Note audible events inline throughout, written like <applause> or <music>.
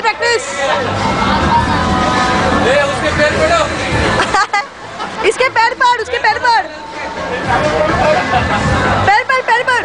वापस प्रैक्टिस उसके पैर पड़ो। <laughs> इसके पैर पर उसके पैर पर पैर पर पैर पड़।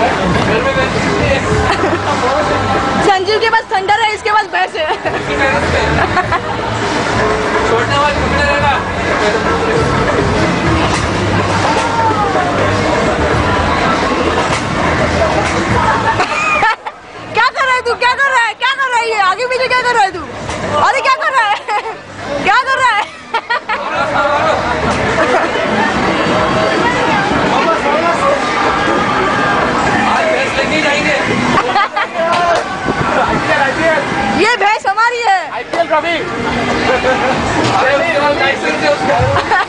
<laughs> संजीव के पास थंडर है, इसके पास भैंस है। <laughs> क्या कर रहा है तू? क्या कर रहा है? क्या कर रहा है आगे पीछे क्या कर रहा है तू? अरे क्या कर रहा है? <laughs> क्या कर रहा है? David! David,